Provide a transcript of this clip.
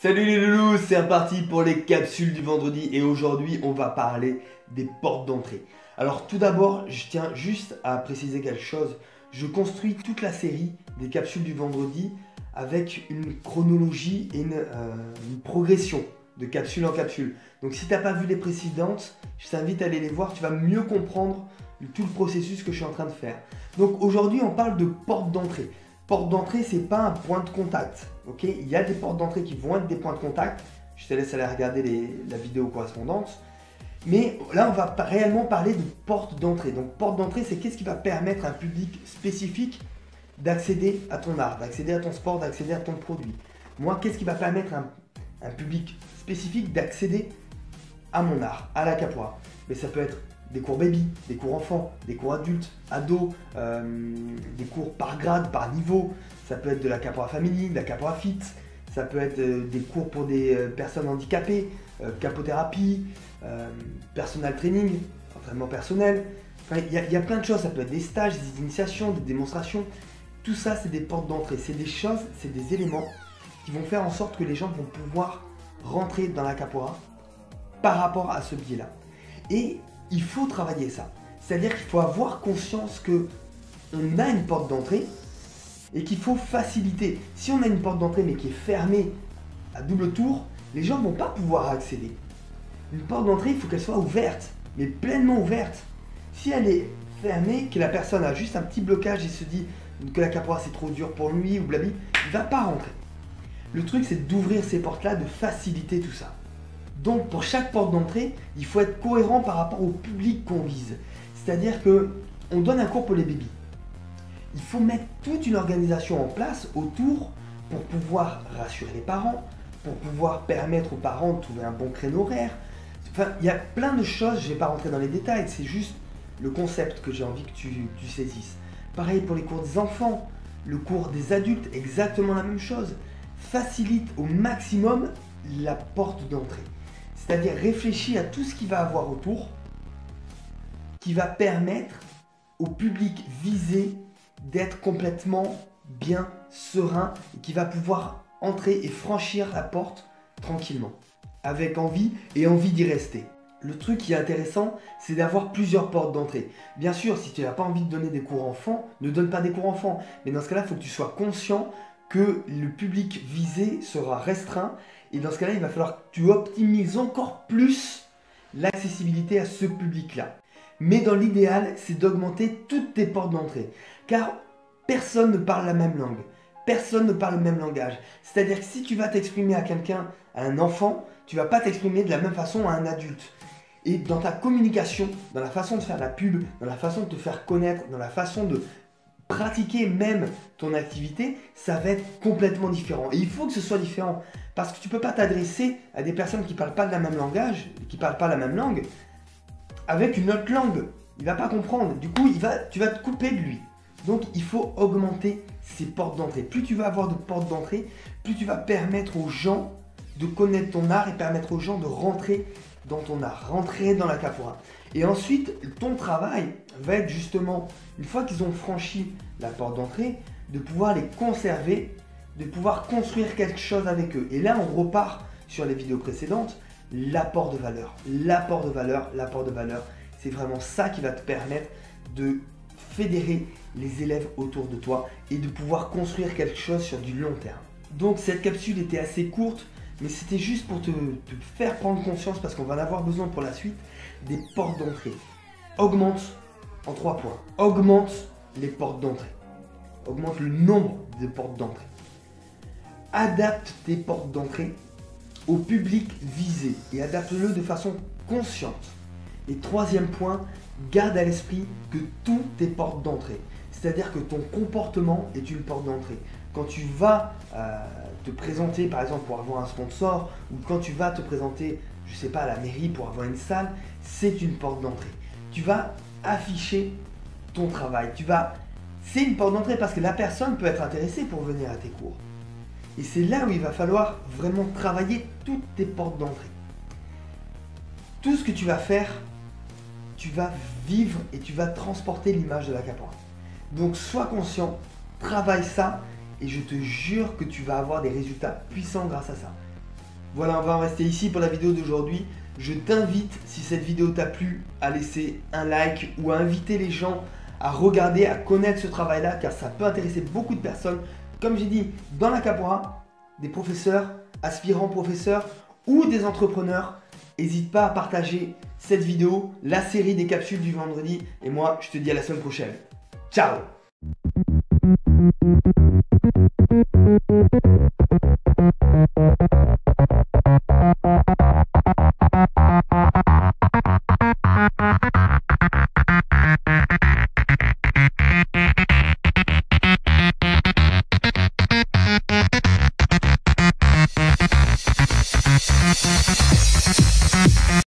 Salut les loulous, c'est reparti pour les capsules du vendredi et aujourd'hui on va parler des portes d'entrée. Alors tout d'abord, je tiens juste à préciser quelque chose. Je construis toute la série des capsules du vendredi avec une chronologie et une, euh, progression de capsule en capsule. Donc si tu n'as pas vu les précédentes, je t'invite à aller les voir, tu vas mieux comprendre tout le processus que je suis en train de faire. Donc aujourd'hui on parle de porte d'entrée. Porte d'entrée, c'est pas un point de contact. ok? Il y a des portes d'entrée qui vont être des points de contact. Je te laisse aller regarder la vidéo correspondante. Mais là, on va réellement parler de porte d'entrée. Donc, porte d'entrée, c'est qu'est-ce qui va permettre à un public spécifique d'accéder à ton art, d'accéder à ton sport, d'accéder à ton produit. Moi, qu'est-ce qui va permettre à un, public spécifique d'accéder à mon art, à la capoeira? Mais ça peut être des cours baby, des cours enfants, des cours adultes, ados, euh, des cours par grade, par niveau. Ça peut être de la capoeira family, de la capoeira fit. Ça peut être euh, des cours pour des euh, personnes handicapées, capothérapie, personal training, entraînement personnel. il y, a plein de choses. Ça peut être des stages, des initiations, des démonstrations. Tout ça, c'est des portes d'entrée. C'est des choses, c'est des éléments qui vont faire en sorte que les gens vont pouvoir rentrer dans la capoeira par rapport à ce biais-là. Et il faut travailler ça. C'est-à-dire qu'il faut avoir conscience que on a une porte d'entrée et qu'il faut faciliter. Si on a une porte d'entrée mais qui est fermée à double tour, les gens ne vont pas pouvoir accéder. Une porte d'entrée, il faut qu'elle soit ouverte, mais pleinement ouverte. Si elle est fermée, que la personne a juste un petit blocage et se dit que la capoeira c'est trop dur pour lui ou blabli, il va pas rentrer. Le truc c'est d'ouvrir ces portes-là, de faciliter tout ça. Donc pour chaque porte d'entrée, il faut être cohérent par rapport au public qu'on vise. C'est-à-dire que on donne un cours pour les bébés. Il faut mettre toute une organisation en place autour pour pouvoir rassurer les parents, pour pouvoir permettre aux parents de trouver un bon créneau horaire. Il y a plein de choses, je ne vais pas rentrer dans les détails, c'est juste le concept que j'ai envie que tu, tu saisisses. Pareil pour les cours des enfants, le cours des adultes, exactement la même chose. Facilite au maximum la porte d'entrée. C'est-à-dire réfléchis à tout ce qui va avoir autour, qui va permettre au public visé d'être complètement bien serein et qui va pouvoir entrer et franchir la porte tranquillement, avec envie et envie d'y rester. Le truc qui est intéressant, c'est d'avoir plusieurs portes d'entrée. Bien sûr, si tu n'as pas envie de donner des cours enfants, ne donne pas des cours enfants. Mais dans ce cas-là, il faut que tu sois conscient que le public visé sera restreint et dans ce cas-là, il va falloir que tu optimises encore plus l'accessibilité à ce public-là. Mais dans l'idéal, c'est d'augmenter toutes tes portes d'entrée. Car personne ne parle la même langue. Personne ne parle le même langage. C'est-à-dire que si tu vas t'exprimer à quelqu'un, à un enfant, tu vas pas t'exprimer de la même façon à un adulte. Et dans ta communication, dans la façon de faire la pub, dans la façon de te faire connaître, dans la façon de pratiquer même ton activité, ça va être complètement différent. Et il faut que ce soit différent. Parce que tu ne peux pas t'adresser à des personnes qui ne parlent pas le même langage, qui ne parlent pas la même langue, avec une autre langue. Il ne va pas comprendre. Du coup, tu vas te couper de lui. Donc, il faut augmenter ces portes d'entrée. Plus tu vas avoir de portes d'entrée, plus tu vas permettre aux gens de connaître ton art et permettre aux gens de rentrer dans ton art, rentrer dans la capoeira. Et ensuite, ton travail va être justement, une fois qu'ils ont franchi la porte d'entrée, de pouvoir les conserver, de pouvoir construire quelque chose avec eux. Et là, on repart sur les vidéos précédentes, l'apport de valeur. L'apport de valeur, l'apport de valeur, c'est vraiment ça qui va te permettre de fédérer les élèves autour de toi et de pouvoir construire quelque chose sur du long terme. Donc cette capsule était assez courte, mais c'était juste pour te, faire prendre conscience, parce qu'on va en avoir besoin pour la suite, des portes d'entrée. Augmente en trois points. Augmente les portes d'entrée. Augmente le nombre de portes d'entrée. Adapte tes portes d'entrée au public visé et adapte-le de façon consciente. Et troisième point, garde à l'esprit que tout est porte d'entrée. C'est-à-dire que ton comportement est une porte d'entrée. Quand tu vas euh, te présenter, par exemple, pour avoir un sponsor, ou quand tu vas te présenter, je sais pas, à la mairie pour avoir une salle, c'est une porte d'entrée. Tu vas afficher ton travail. Tu vas, c'est une porte d'entrée parce que la personne peut être intéressée pour venir à tes cours. Et c'est là où il va falloir vraiment travailler toutes tes portes d'entrée. Tout ce que tu vas faire, tu vas vivre et tu vas transporter l'image de la capoeira. Donc sois conscient, travaille ça et je te jure que tu vas avoir des résultats puissants grâce à ça. Voilà, on va en rester ici pour la vidéo d'aujourd'hui. Je t'invite, si cette vidéo t'a plu, à laisser un like ou à inviter les gens à regarder, à connaître ce travail-là, car ça peut intéresser beaucoup de personnes. Comme j'ai dit, dans la Capora, des professeurs, aspirants professeurs ou des entrepreneurs, n'hésite pas à partager cette vidéo, la série des capsules du vendredi. Et moi, je te dis à la semaine prochaine. Ciao